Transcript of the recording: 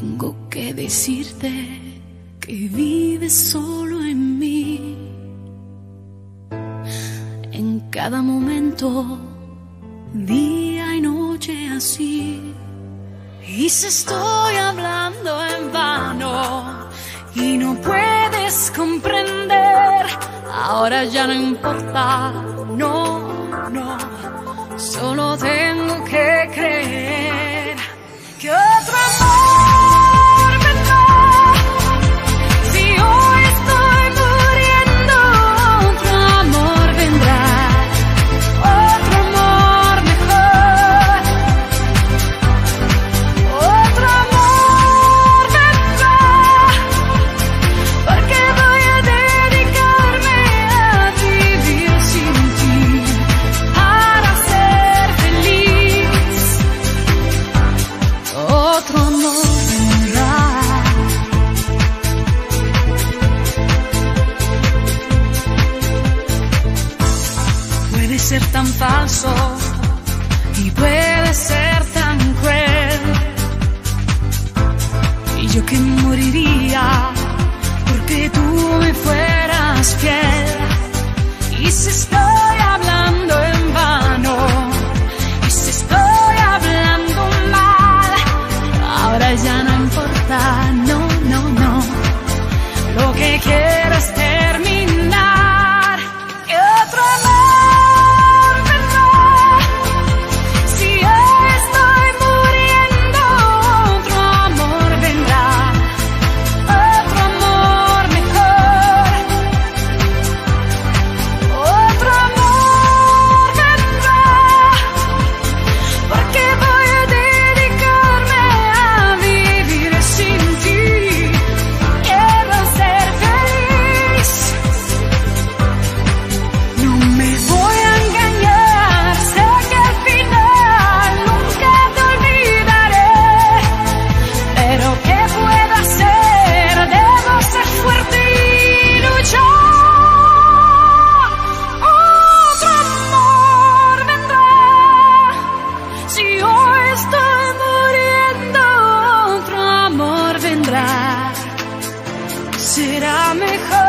Tengo que decirte que vives solo en mí. En cada momento, día y noche así. Y si estoy hablando en vano y no puedes comprender, ahora ya no importa, no, no, solo tengo que creer tan falso y puede ser tan cruel. Y yo que moriría porque tú me fueras fiel. Y si estoy será mejor.